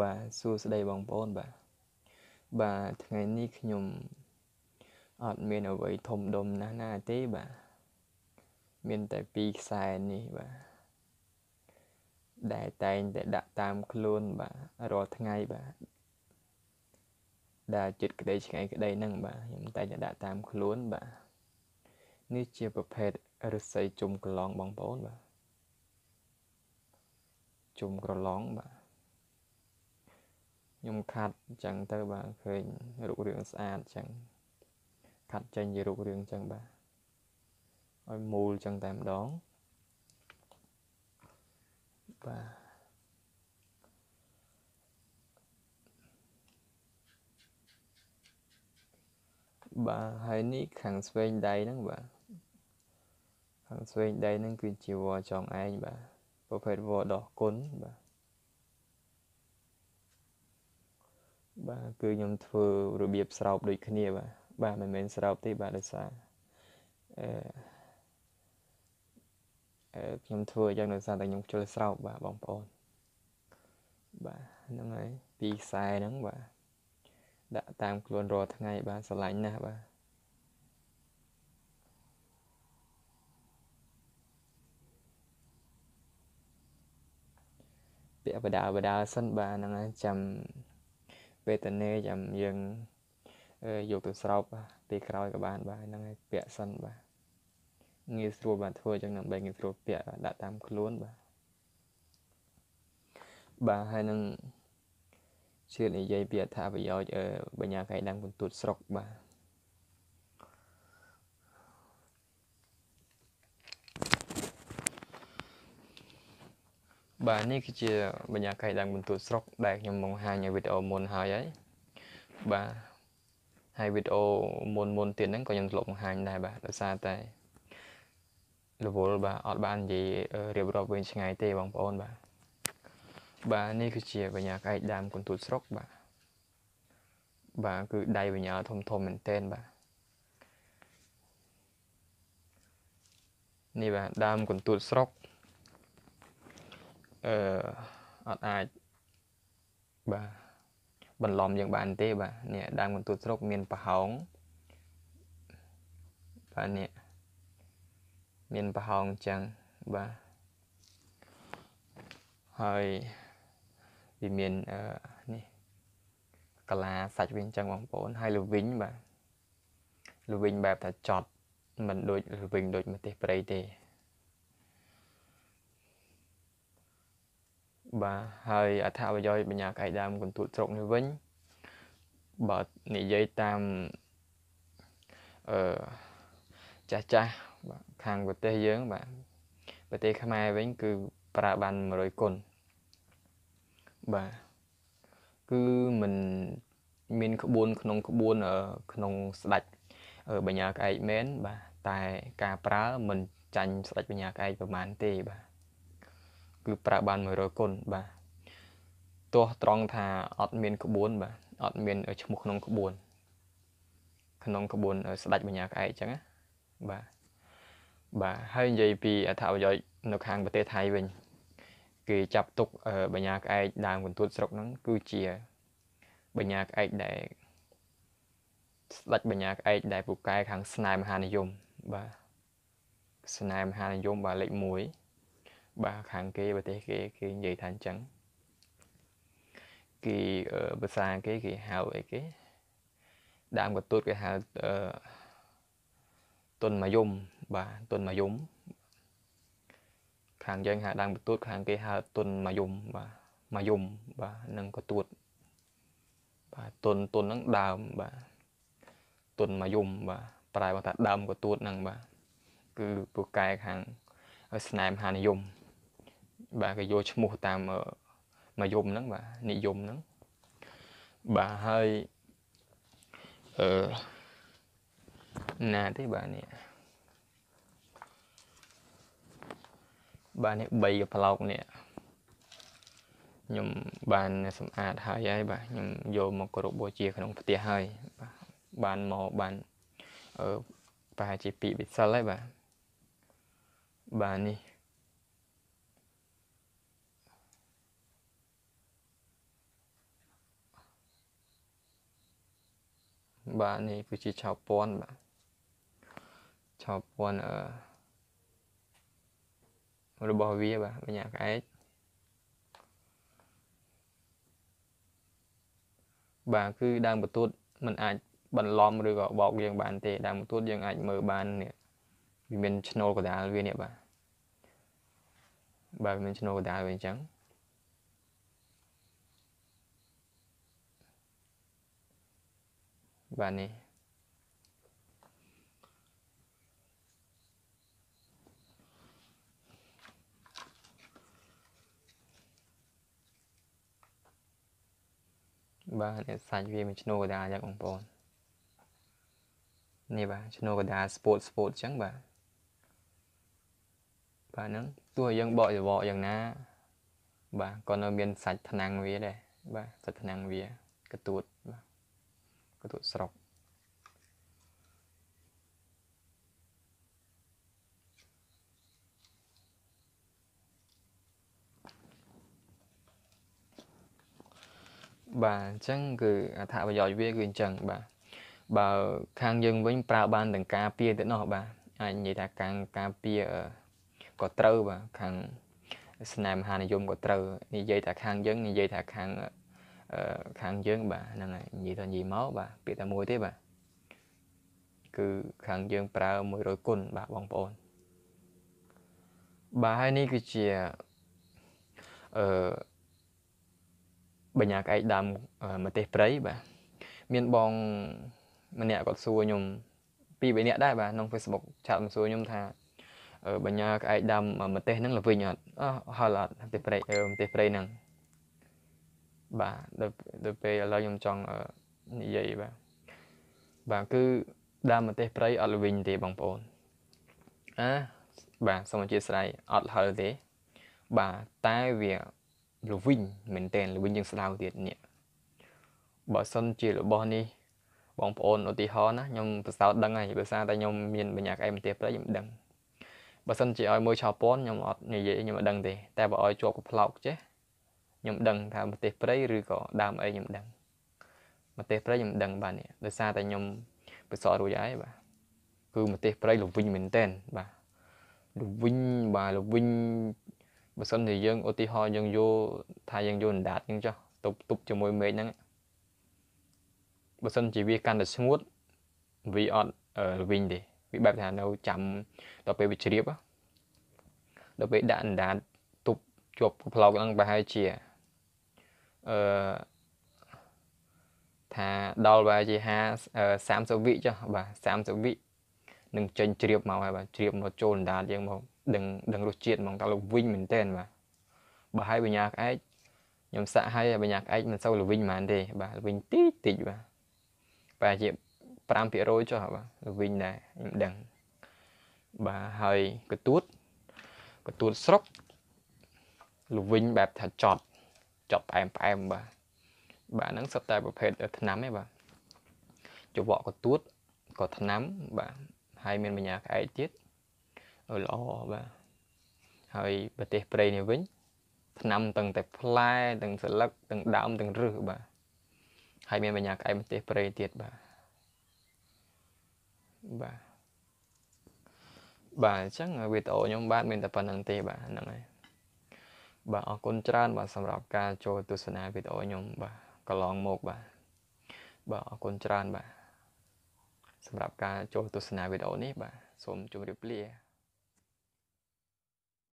បាទសួស្តីបងប្អូនបាទបាទថ្ងៃនេះខ្ញុំអត់មានអ្វីធំដុំណាស់ណាទេបាទមានតែពីរខ្សែនេះបាទដែលតែងតែដាក់តាមខ្លួនបាទរាល់ថ្ងៃបាទដែលចិត្តក្តីឆ្ងាយក្តីហ្នឹងបាទខ្ញុំតែងតែដាក់តាមខ្លួនបាទនេះជាប្រភេទរស័យជុំក្រឡងបងប្អូនបាទជុំក្រឡងបាទ ខ្ញុំខាត់អញ្ចឹងទៅបាទឃើញរូបរាងស្អាតអញ្ចឹងខាត់ចេញជារូបរាងអញ្ចឹងបាទឲ្យមូលអញ្ចឹងតែម្ដងបាទបាទហើយនេះខាងស្វែងដៃហ្នឹងបាទខាងស្វែងដៃហ្នឹងគឺជាវចងឯងបាទប្រភេទវដោះគុណបាទ បាទគឺខ្ញុំធ្វើរបៀបស្រោបដូចគ្នាបាទបាទមិនមែនស្រោបទេបាទដោយសារអឺអឺខ្ញុំធ្វើយ៉ាងដោយសារតែខ្ញុំខ្ជិលស្រោបបាទបងប្អូនបាទហ្នឹងហើយពីខ្សែហ្នឹងបាទដាក់តាមខ្លួនរាល់ថ្ងៃបាទស្រឡាញ់ណាស់បាទពាក់បដាបដាសិនបាទហ្នឹងហើយចាំ វេទនាចាំយើងយកទៅស្រោបពេលក្រោយក៏បានបាទហ្នឹងហើយពាក់សិនបាទងាយស្រួលបាទធ្វើចឹងដើម្បីងាយស្រួលពាក់ដាក់តាមខ្លួនបាទបាទហើយនឹងជឿនិយាយពីអត្ថប្រយោជន៍បញ្ញាកៃដាំងបន្ទួតស្រុកបាទ បាទនេះគឺជាបញ្ញាកៃដាំងបន្ទួតស្រុកដែលខ្ញុំបង្ហាញនៅវីដេអូមុនហើយហើយបាទហើយវីដេអូមុនមុនទៀតហ្នឹងក៏ខ្ញុំធ្លាប់បង្ហាញដែរបាទដោយសារតែរវល់បាទអត់បាននិយាយរៀបរាប់វិញឆ្ងាយទេបងប្អូនបាទបាទនេះគឺជាបញ្ញាក្អែកដើមកន្ទួតស្រុកបាទបាទគឺដៃបញ្ញាធំធំមែនតែនបាទនេះបាទដើមកន្ទួតស្រុក អឺអត់អាចបាទបន្លំយើងបានទេបាទនេះដើមកន្ទួតស្រុកមានប្រហោងបាទនេះមានប្រហោងអញ្ចឹងបាទហើយវាមានអឺនេះកាឡាសាច់វិញចឹងបងប្អូនហើយលវិញបាទលវិញបែបថាចត់មិនដូចលវិញដូចម្ទេសព្រៃទេ បាទហើយអត្ថប្រយោជន៍បញ្ញាកាយដើមកន្ទួតស្រុកនេះវិញបើនិយាយតាមអឺចាស់ចាស់បាទខាងប្រទេសយើងបាទប្រទេសខ្មែរវិញ គឺប្រើបាន100គុណបាទគឺមិនមានក្បួន ក្នុងក្បួនក្នុងស្ដាច់បញ្ញាក្អែកមែនបាទតែការប្រើមិនចាញ់ស្ដាច់បញ្ញាក្អែកប្រហែលទេបាទ គឺប្រើបាន100គុណបាទទោះត្រង់ថាអត់មានក្បួនបាទអត់មានឈ្មោះក្នុងក្បួន ក្នុងក្បួនស្ដាច់បញ្ញាក្អែកអញ្ចឹងណាបាទបាទហើយនិយាយពីអត្ថប្រយោជន៍នៅខាងប្រទេសថៃវិញគេចាប់ទុកបញ្ញាក្អែកដើមកន្ទួតស្រុកហ្នឹងគឺជាបញ្ញាក្អែកដែលស្ដេចបញ្ញាក្អែកដែលពូកែខាងស្នេហ៍មហានិយមបាទស្នេហ៍មហានិយមបាទលេខ1 បាទខាងគេប្រទេសគេគេនិយាយថាអញ្ចឹងគេភាសាគេគេហៅអីគេដើមកន្ទួតគេហៅទុនមយមបាទទុនមយមខាងយើងហៅដើមបន្ទួតខាងគេហៅទុនមួយយំបាទមួយយំបាទនឹងកទួតបាទទុនទុនហ្នឹងដើមបាទទុនមួយយំបាទប្រែមកថាដើមកទួតហ្នឹងបាទគឺពូកែខាងស្នែមហានិយម បាទគេយកឈ្មោះតាមមួយយំហ្នឹងបាទនិយមហ្នឹងបាទហើយអឺណាទេបាទនេះបាទនេះ3កប្លោកនេះខ្ញុំបានសម្អាតហើយហើយបាទខ្ញុំយកមកគោរពបូជាក្នុងផ្ទះហើយបាទបានមកបានអឺប្រហែលជា2វិសិលហើយបាទបាទនេះ បាទនេះគឺជាឆោពាន់បាទឆោពាន់អឺរបស់វាបាទបញ្ញាក្អែកបាទគឺដើមបន្ទួតมันអាចបន្លំឬក៏បោកយើងបានទេដើមបន្ទួតយើងអាចមើលបាននេះវាមានឈ្នូលកដាលវានេះបាទបាទមានឈ្នូលកដាលវាអញ្ចឹង បាទនេះបាទនេះសាច់វាមានឈ្នូកដាអញ្ចឹងបងប្អូននេះបាទឈ្នូកដាស្ពោតស្ពោតអញ្ចឹងបាទបាទហ្នឹងទោះយើងបកចវកយ៉ាងណា បាទក៏នៅមានសាច់ថ្នាំងវាដែរបាទសាច់ថ្នាំងវាកទួតបាទ កទួតស្រុកបាទអញ្ចឹងគឺអត្ថប្រយោជន៍វាគឺអញ្ចឹងបាទបើខាងយើងវិញប្រើបានទាំងការពារទៅណោះបាទអាចនិយាយថាការការពារក៏ត្រូវបាទខាងស្នេហ៍មហានិយមក៏ត្រូវនិយាយថាខាងយើងនិយាយថាខាង ខាងយើងបាទហ្នឹងហើយនិយាយទៅនិយាយមកបាទពាក្យតែមួយទេបាទគឺខាងយើងប្រើ100គុណបាទបងប្អូនបាទហើយនេះគឺជាអឺបញ្ញាក្អែកដើមម្ទេសព្រៃបាទមានបងម្នាក់គាត់សួរខ្ញុំពីរបីនាក់ដែរបាទក្នុង Facebook ឆាតមកសួរខ្ញុំថាបញ្ញាក្អែកដើមម្ទេសហ្នឹងល្វីងអត់អស់ហល់អត់ម្ទេសព្រៃម្ទេសព្រៃហ្នឹង បាទដល់ពេលឥឡូវខ្ញុំចង់និយាយបាទបាទគឺដើមម្ទេសព្រៃអត់ល្វីងទេបងប្អូនអើបាទសូមអធិស្ឋានអត់ហល់ទេ បាទតែវាល្វីងមែនតើល្វីងជាងស្ដៅទៀតនេះបើសិនជារបស់នេះបងប្អូនឧទាហរណ៍ណាខ្ញុំប្រសើរដឹងហើយភាសាតែខ្ញុំមានបញ្ញាក្អែមទេប្រខ្ញុំដឹងបើសិនជាឲ្យមួយឆោពនខ្ញុំអត់និយាយខ្ញុំអត់ដឹងទេតែបើឲ្យជាប់កផ្លោកចេះ ខ្ញុំដឹងថាប្រទេសព្រៃឬក៏ដើមអីខ្ញុំដឹងប្រទេសព្រៃខ្ញុំដឹងបាទនេះដោយសារតែខ្ញុំប្រសើររួចហើយបាទគឺប្រទេសព្រៃល្វីងមែនតើបាទល្វីងបាទល្វីងបើសិនជាយើងឧទាហរណ៍យើងយកថាយើងយកអណ្ដាតអញ្ចឹងចុះទប់ទប់ជាមួយមេឃហ្នឹងបើសិនជាវាកាន់តែស្ងួតវាអត់ល្វីងទេវាបែបថានៅចាំដល់ពេលវាជ្រាបដល់ពេលដាក់អណ្ដាតទប់ជាប់ផ្លោកហ្នឹងប្រហែលជា អឺថាដល់បែរជា50 30វិចុះបាទ30វិនឹងចេញជ្រាបមកហើយបាទជ្រាបមកចូលអណ្ដាតយើងមកដឹងដឹងរសជាតិហ្មងតើលោកវិញមែនតើបាទបើឲ្យបញ្ញាក្អែកខ្ញុំសាក់ឲ្យបញ្ញាក្អែកមិនសូវល្វីងហ្មងទេបាទល្វីងតិចតិចបាទប្រហែលជា5%ចុះបាទល្វីងដែរខ្ញុំដឹងបាទហើយកទួតកទួតស្រុកល្វីងបែបថាចត់ ចត់ផ្អែមផ្អែមបាទបាទហ្នឹងសុទ្ធតែប្រភេទថ្នាំឯងបាទចវក់កទួតក៏ថ្នាំបាទហើយមានបញ្ញាក្អែកទៀតល្អបាទហើយប្រទេសព្រៃនេះវិញថ្នាំទាំងតែផ្លែទាំងស្លឹកទាំងដើមទាំងឫសបាទហើយមានបញ្ញាក្អែមប្រទេសព្រៃទៀតបាទបាទបាទអញ្ចឹងវីដេអូខ្ញុំបាទមានតែប៉ុណ្្នឹងទេបាទហ្នឹងហើយ បាទអរគុណច្រើនបាទសម្រាប់ការចូលទស្សនាវីដេអូខ្ញុំបាទកន្លងមកបាទបាទអរគុណច្រើនបាទសម្រាប់ការចូលទស្សនាវីដេអូនេះបាទសូមជម្រាបលា